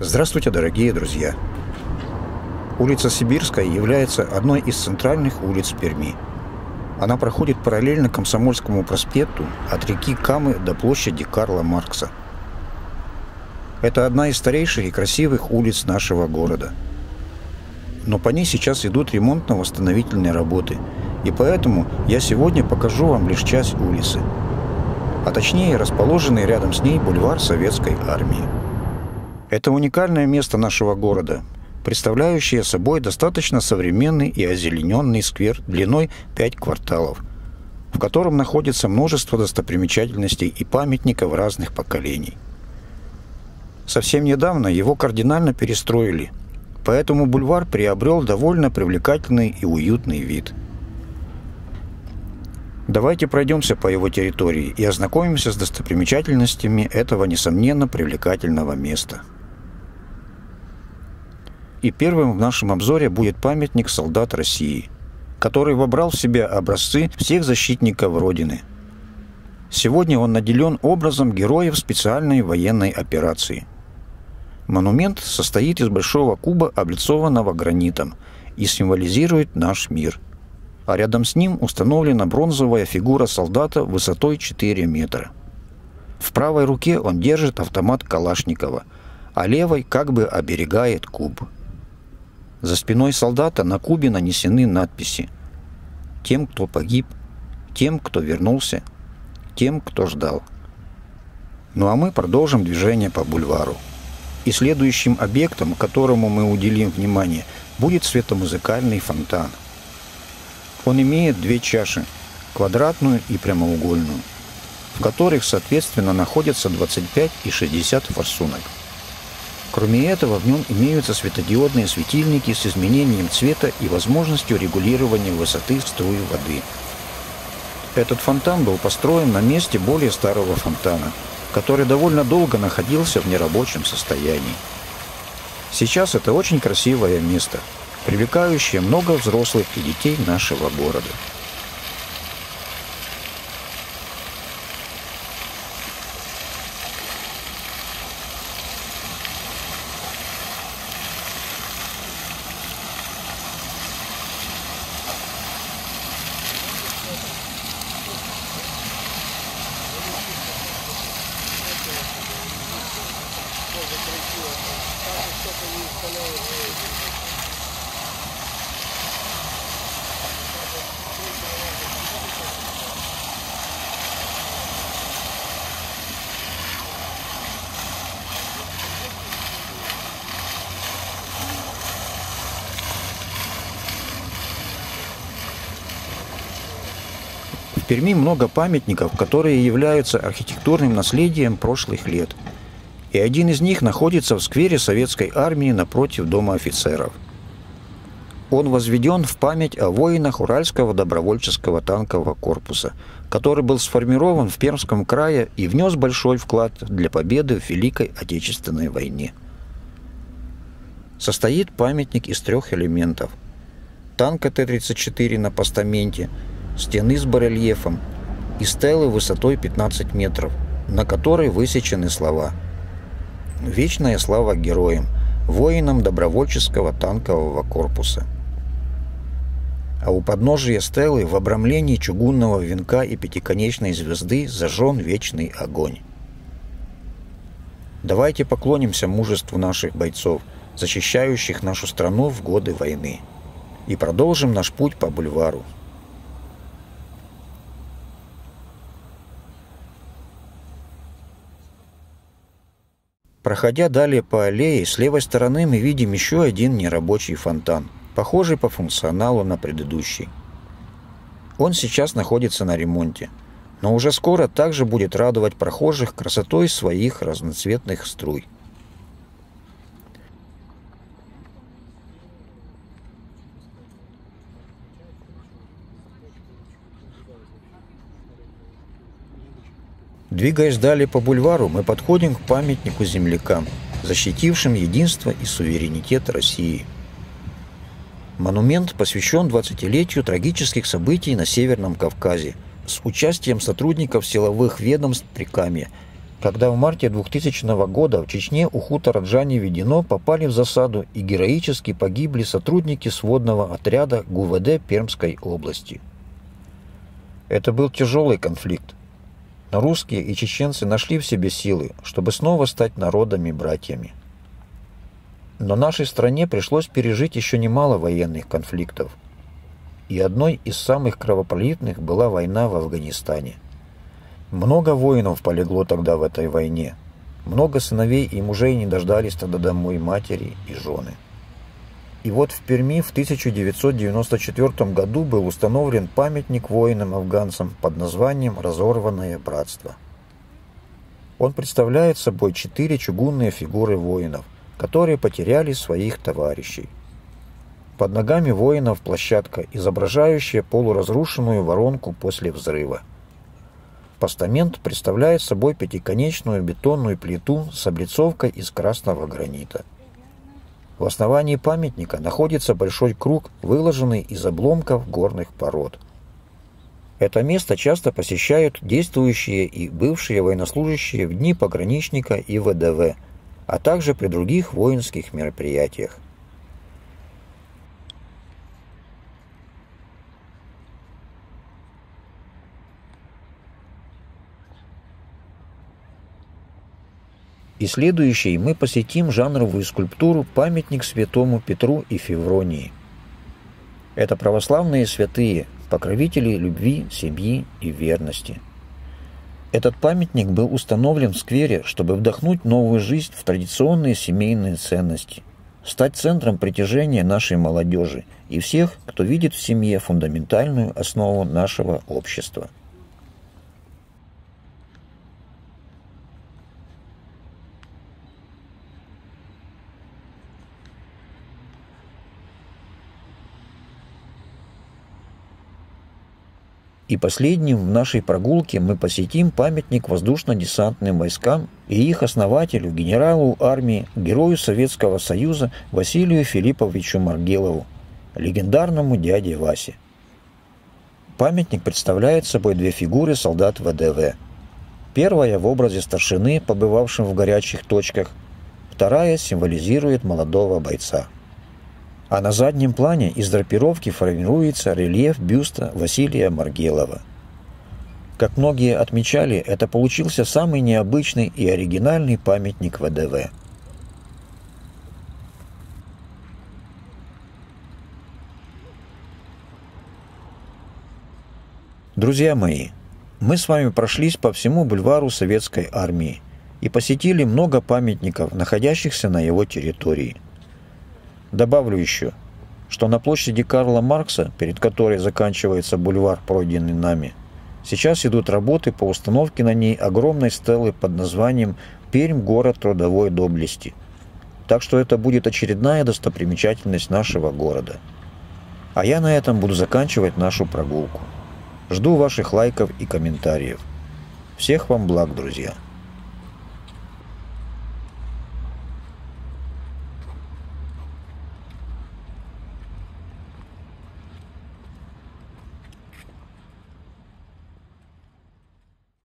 Здравствуйте, дорогие друзья! Улица Сибирская является одной из центральных улиц Перми. Она проходит параллельно Комсомольскому проспекту от реки Камы до площади Карла Маркса. Это одна из старейших и красивых улиц нашего города. Но по ней сейчас идут ремонтно-восстановительные работы, и поэтому я сегодня покажу вам лишь часть улицы, а точнее расположенный рядом с ней бульвар Советской Армии. Это уникальное место нашего города, представляющее собой достаточно современный и озелененный сквер длиной 5 кварталов, в котором находится множество достопримечательностей и памятников разных поколений. Совсем недавно его кардинально перестроили, поэтому бульвар приобрел довольно привлекательный и уютный вид. Давайте пройдемся по его территории и ознакомимся с достопримечательностями этого, несомненно, привлекательного места – и первым в нашем обзоре будет памятник солдат России, который вобрал в себя образцы всех защитников Родины. Сегодня он наделен образом героев специальной военной операции. Монумент состоит из большого куба, облицованного гранитом, и символизирует наш мир. А рядом с ним установлена бронзовая фигура солдата высотой 4 метра. В правой руке он держит автомат Калашникова, а левой как бы оберегает куб – за спиной солдата на кубе нанесены надписи «Тем, кто погиб», «Тем, кто вернулся», «Тем, кто ждал». Ну а мы продолжим движение по бульвару. И следующим объектом, которому мы уделим внимание, будет светомузыкальный фонтан. Он имеет две чаши – квадратную и прямоугольную, в которых, соответственно, находятся 25 и 60 форсунок – Кроме этого, в нем имеются светодиодные светильники с изменением цвета и возможностью регулирования высоты струи воды. Этот фонтан был построен на месте более старого фонтана, который довольно долго находился в нерабочем состоянии. Сейчас это очень красивое место, привлекающее много взрослых и детей нашего города. Перми много памятников, которые являются архитектурным наследием прошлых лет. И один из них находится в сквере Советской армии напротив Дома офицеров. Он возведен в память о воинах Уральского добровольческого танкового корпуса, который был сформирован в Пермском крае и внес большой вклад для победы в Великой Отечественной войне. Состоит памятник из трех элементов. Танка Т-34 на постаменте – стены с барельефом и стелы высотой 15 метров, на которой высечены слова «Вечная слава героям, воинам добровольческого танкового корпуса». А у подножия стелы в обрамлении чугунного венка и пятиконечной звезды зажжен вечный огонь. Давайте поклонимся мужеству наших бойцов, защищающих нашу страну в годы войны, и продолжим наш путь по бульвару. Проходя далее по аллее, с левой стороны мы видим еще один нерабочий фонтан, похожий по функционалу на предыдущий. Он сейчас находится на ремонте, но уже скоро также будет радовать прохожих красотой своих разноцветных струй. Двигаясь далее по бульвару, мы подходим к памятнику землякам, защитившим единство и суверенитет России. Монумент посвящен 20-летию трагических событий на Северном Кавказе с участием сотрудников силовых ведомств Прикамья когда в марте 2000 года в Чечне у хутора Джани-Ведено попали в засаду и героически погибли сотрудники сводного отряда ГУВД Пермской области. Это был тяжелый конфликт. Русские и чеченцы нашли в себе силы, чтобы снова стать народами-братьями. Но нашей стране пришлось пережить еще немало военных конфликтов. И одной из самых кровопролитных была война в Афганистане – много воинов полегло тогда в этой войне. Много сыновей и мужей не дождались тогда домой матери и жены. И вот в Перми в 1994 году был установлен памятник воинам-афганцам под названием «Разорванное братство». Он представляет собой четыре чугунные фигуры воинов, которые потеряли своих товарищей. Под ногами воинов площадка, изображающая полуразрушенную воронку после взрыва – Постамент представляет собой пятиконечную бетонную плиту с облицовкой из красного гранита. В основании памятника находится большой круг, выложенный из обломков горных пород. Это место часто посещают действующие и бывшие военнослужащие в дни пограничника и ВДВ, а также при других воинских мероприятиях. И следующий мы посетим жанровую скульптуру «Памятник святому Петру и Февронии». Это православные святые, покровители любви, семьи и верности. Этот памятник был установлен в сквере, чтобы вдохнуть новую жизнь в традиционные семейные ценности, стать центром притяжения нашей молодежи и всех, кто видит в семье фундаментальную основу нашего общества – И последним в нашей прогулке мы посетим памятник воздушно-десантным войскам и их основателю, генералу армии, герою Советского Союза Василию Филипповичу Маргелову, легендарному дяде Васе. Памятник представляет собой две фигуры солдат ВДВ. Первая в образе старшины, побывавшим в горячих точках, вторая символизирует молодого бойца – а на заднем плане из драпировки формируется рельеф бюста Василия Маргелова. Как многие отмечали, это получился самый необычный и оригинальный памятник ВДВ. Друзья мои, мы с вами прошлись по всему бульвару Советской Армии и посетили много памятников, находящихся на его территории – Добавлю еще, что на площади Карла Маркса, перед которой заканчивается бульвар, пройденный нами, сейчас идут работы по установке на ней огромной стелы под названием «Пермь – город трудовой доблести». Так что это будет очередная достопримечательность нашего города. А я на этом буду заканчивать нашу прогулку. Жду ваших лайков и комментариев. Всех вам благ, друзья!